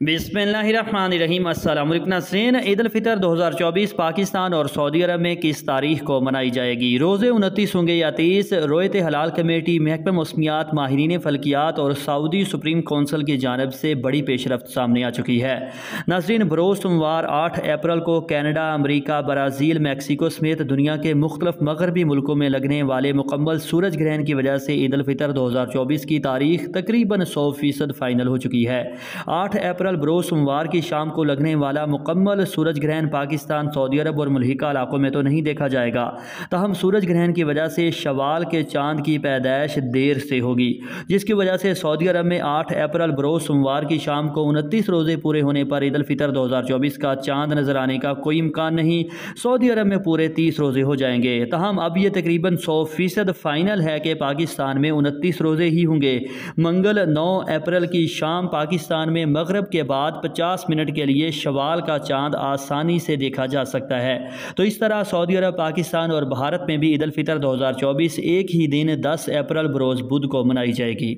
बिसमीम अल्लाम नसरीन। ईद फ़ितर 2024 पाकिस्तान और सऊदी अरब में किस तारीख को मनाई जाएगी? रोज़े उनतीस होंगे या तीस। रोयत हलाल कमेटी, महकमा मौसमियात, माहरीन फलकियात और सऊदी सुप्रीम कौंसल की जानब से बड़ी पेशरफ सामने आ चुकी है। नासरीन बरोज़ सोमवार आठ अप्रैल को कैनेडा, अमरीका, ब्राज़ील, मैक्सिको समेत दुनिया के मुख्तफ मगरबी मुल्कों में लगने वाले मुकम्मल सूरज ग्रहण की वजह से ईद फ़ितर दो हज़ार चौबीस की तारीख तकरीबन सौ फ़ीसद फ़ाइनल हो चुकी है। आठ अप्रैल अप्रैल बरोज सोमवार की शाम को लगने वाला मुकम्मल सूरज ग्रहण पाकिस्तान, सऊदी अरब और मुल्का इलाकों में तो नहीं देखा जाएगा। तहम सूरज ग्रहण की वजह से शवाल के चाँद की पैदाइश देर से होगी, जिसकी वजह से सऊदी अरब में आठ अप्रैल बरोज सोमवार की शाम को उनतीस रोज़े पूरे होने पर ईद फितर दो हज़ार चौबीस का चाँद नज़र आने का कोई इम्कान नहीं। सऊदी अरब में पूरे तीस रोज़े हो जाएँगे। तहम अब ये तकरीबन सौ फ़ीसद फाइनल है कि पाकिस्तान में उनतीस रोज़े ही होंगे। मंगल नौ अप्रैल की शाम पाकिस्तान में मगरब के के बाद 50 मिनट के लिए शवाल का चाँद आसानी से देखा जा सकता है। तो इस तरह सऊदी अरब, पाकिस्तान और भारत में भी ईद फितर 2024 एक ही दिन 10 अप्रैल बरोज़ बुध को मनाई जाएगी।